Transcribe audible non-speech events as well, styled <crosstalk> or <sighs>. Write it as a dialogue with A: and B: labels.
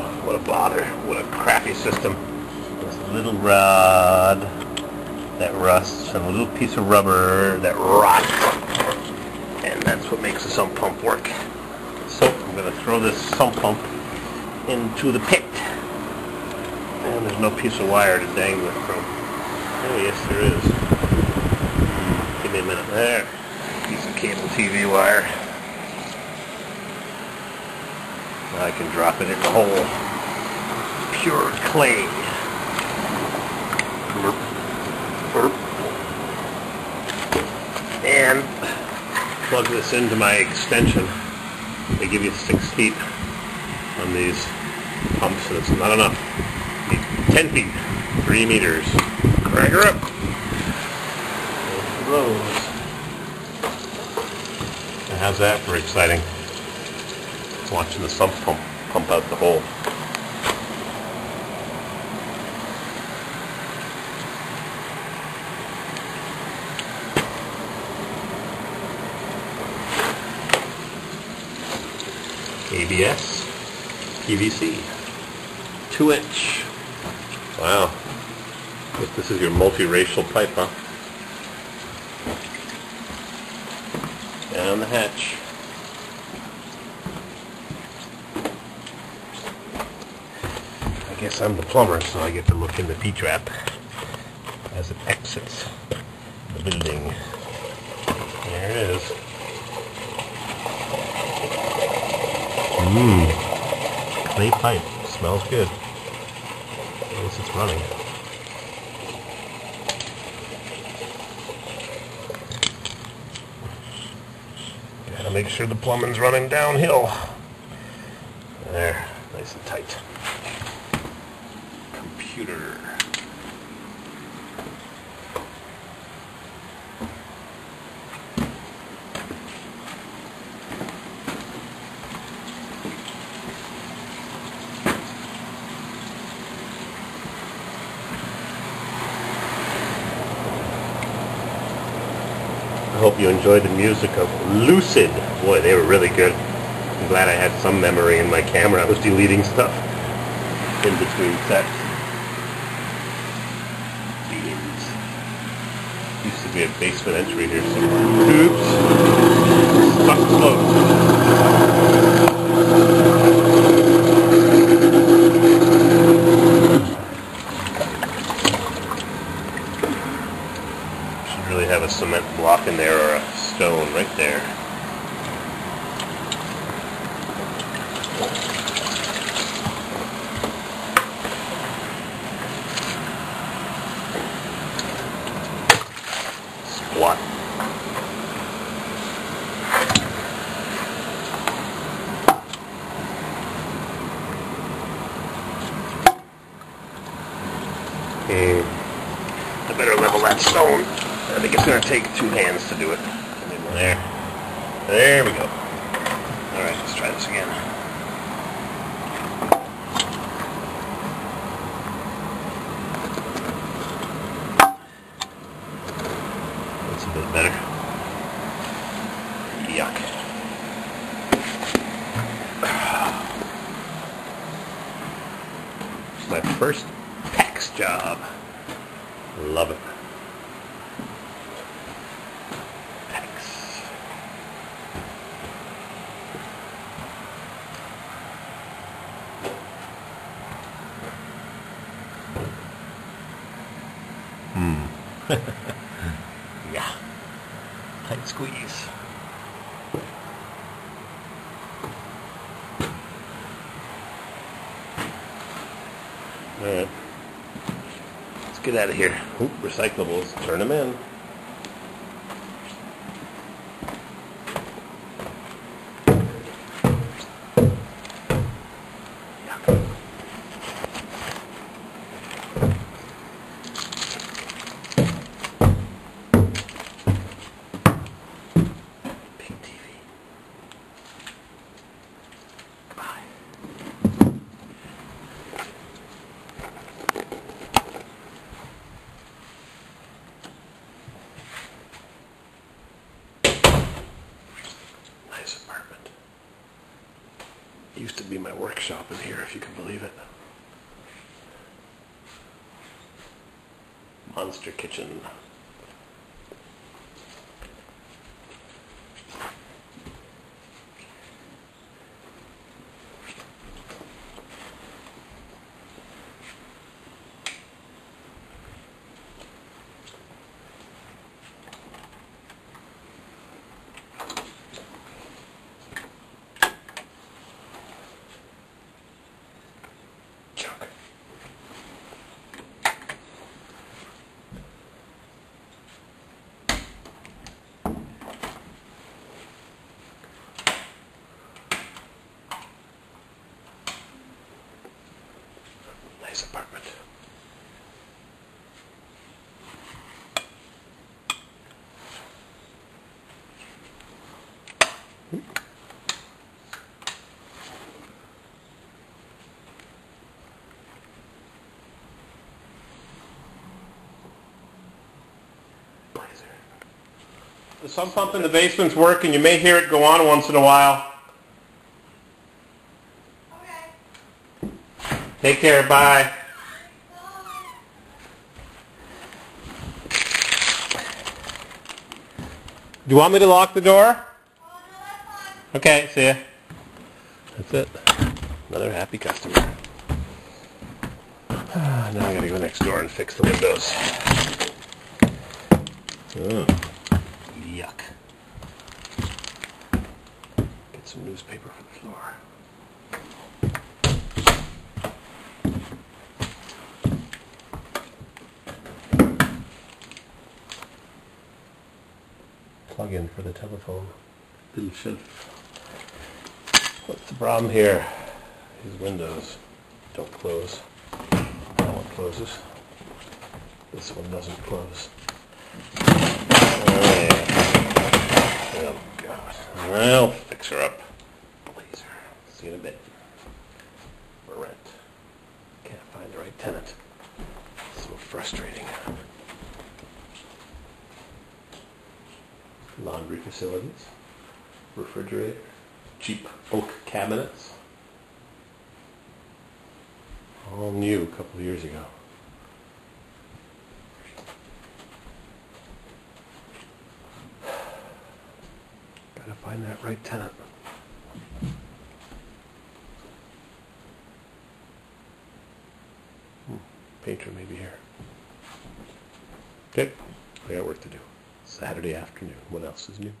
A: Oh, what a bother. What a crappy system. This little rod that rusts and a little piece of rubber that rots. And that's what makes the sump pump work. So I'm going to throw this sump pump into the pit. And there's no piece of wire to dangle it from. Oh yes there is. Give me a minute. There. Piece of cable TV wire. Now I can drop it in the hole. Pure clay. Burp. Burp. And plug this into my extension. They give you six feet on these pumps, and it's not enough. Ten feet, three meters. Crank her up. Rose. How's that for exciting? Watching the sump pump pump out the hole. ABS, PVC, two inch. Wow. Guess This is your multiracial pipe, huh? Down the hatch. Guess I'm the plumber, so I get to look in the P-trap as it exits the building. There it is. Mmm. Clay pipe. Smells good. At least it's running. Gotta make sure the plumbing's running downhill. There. Nice and tight. Computer. I hope you enjoyed the music of Lucid. Boy, they were really good. I'm glad I had some memory in my camera. I was deleting stuff in between sets. Beans. Used to be a basement entry here somewhere. Oops. Stuck close. Should really have a cement block in there or a stone right there. Squat. Hmm. I better level that stone. I think it's going to take two hands to do it. There. There we go. All right, let's try this again. That's a bit better. Yuck. It's my first PAX job. Love it. PAX. Hmm. <laughs> yeah. Tight squeeze. All right. Let's get out of here. Oop, recyclables. Turn them in. Yuck. Pig TV. Bye. Used to be my workshop in here, if you can believe it. Monster kitchen. The sump pump in the basement's working. You may hear it go on once in a while.
B: Okay.
A: Take care. Bye. Do you want me to lock the door?
B: No, that's fine.
A: Okay, see ya. That's it. Another happy customer. <sighs> Now I gotta go next door and fix the windows. Yuck. Get some newspaper for the floor. Plug in for the telephone. Little shelf. What's the problem here? These windows don't close. That one closes. This one doesn't close. Oh. Oh, God. I'll fix her up. Blazer. See you in a bit. Rent. Can't find the right tenant. So frustrating. Laundry facilities. Refrigerator. Cheap oak cabinets. All new a couple of years ago. Gotta find that right tenant. Hmm, Painter may be here. Okay, I got work to do. Saturday afternoon. What else is new?